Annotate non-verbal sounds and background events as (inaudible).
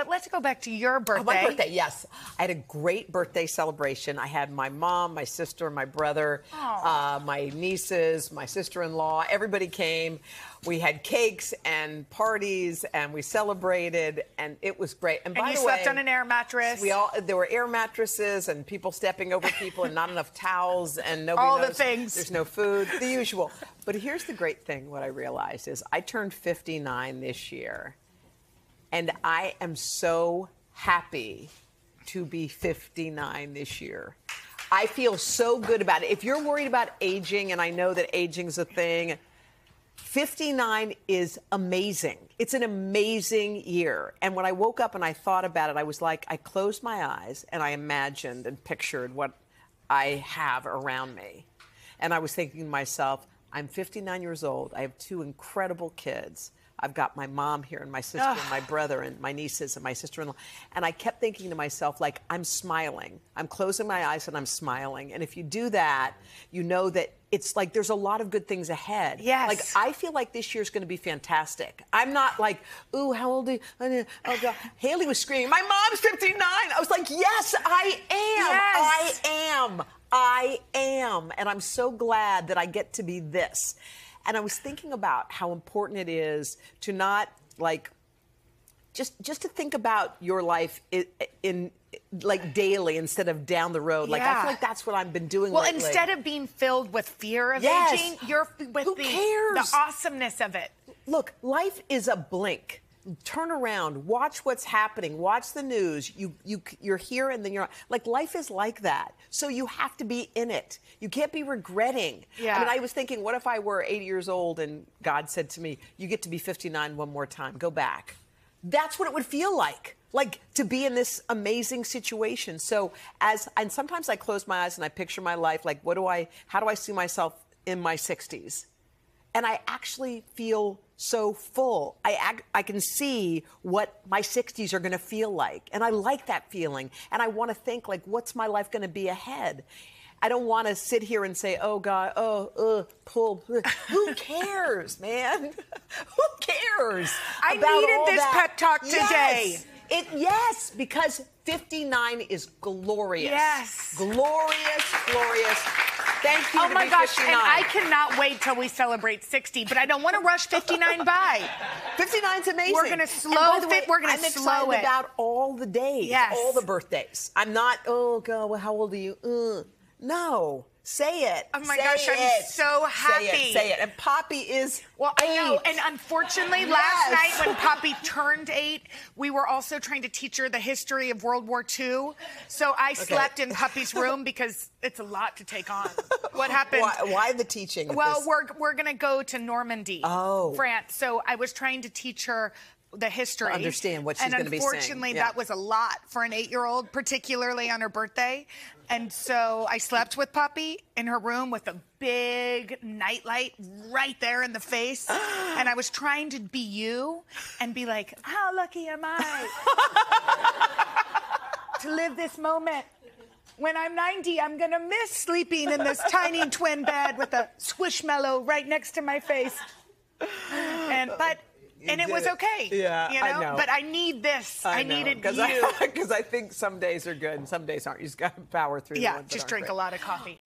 but let's go back to your birthday. Oh, my birthday, yes. I had a great birthday celebration. I had my mom, my sister, my brother, uh, my nieces, my sister-in-law. Everybody came. We had cakes and parties, and we celebrated, and it was great. And by you the slept way, on an air mattress. We all there were air mattresses and people stepping over people and not enough towels and nobody All the things. There's no food, the usual. But here's the great thing. What I realized is I turned 59 this year, and I am so happy to be 59 this year. I feel so good about it. If you're worried about aging, and I know that aging's a thing, 59 is amazing. It's an amazing year. And when I woke up and I thought about it, I was like, I closed my eyes and I imagined and pictured what I have around me. And I was thinking to myself, I'm 59 years old. I have two incredible kids. I've got my mom here and my sister and my brother and my nieces and my sister-in-law. And I kept thinking to myself, like, I'm smiling. I'm closing my eyes and I'm smiling. And if you do that, you know that it's like there's a lot of good things ahead. Yes. Like I feel like this year's going to be fantastic. I'm not like, ooh, how old are you? Oh, oh God. Haley was screaming, my mom's 59. I was like, yes, I am. Yes. I am. I am. And I'm so glad that I get to be this. And I was thinking about how important it is to not like just just to think about your life in, in like daily instead of down the road. Like I feel like that's what I've been doing. well, lately. instead of being filled with fear of Yes. aging, you're with Who the, cares? the awesomeness of it. Look, life is a blink. Turn around, watch what's happening, watch the news. You you you're here and then you're like life is like that. So you have to be in it. You can't be regretting. Yeah. I mean, I was thinking, what if I were 80 years old and God said to me, "You get to be 59 one more time. Go back." That's what it would feel like. Like to be in this amazing situation. So as and sometimes I close my eyes and I picture my life like what do I how do I see myself in my 60s? And I actually feel so full. I I can see what my 60s are going to feel like, and I like that feeling. And I want to think like, what's my life going to be ahead? I don't want to sit here and say, "Oh God, oh, uh, pull." (laughs) Who cares, man? (laughs) Who cares? I needed this that? pep talk today. Yes. It yes, because 59 is glorious. Yes. glorious, glorious. Thank you. Oh to my be gosh, 59. and I cannot wait till we celebrate 60, but I don't want to rush 59 by. 59's amazing. We're gonna And slow by the fit- way, we're gonna I'm slow excited it. about all the days, Yes. all the birthdays. I'm not. Oh God, well, how old are you? Uh, no, say it. Oh my Say gosh, I'm so happy. Say it. Say it. And Poppy is. Well, I know. And unfortunately, last night when (laughs) Poppy turned eight, we were also trying to teach her the history of World War II. So I slept in Poppy's room because it's a lot to take on. (laughs) What happened? Why, why the teaching? Well, this? we're we're gonna go to Normandy, Oh. France. So I was trying to teach her the history, understand what she's and gonna be saying. unfortunately, Yeah. that was a lot for an eight-year-old, particularly on her birthday. And so I slept with Poppy in her room with a big nightlight right there in the face, (gasps) and I was trying to be you and be like, "How lucky am I (laughs) to live this moment?" When I'm 90, I'm gonna miss sleeping in this tiny twin bed with a squishmallow right next to my face. And but and it was it. okay. Yeah, you I know? know. But I need this. I, needed because you. (laughs) because I think some days are good and some days aren't. You just got to power through. yeah, just drink great. a lot of coffee.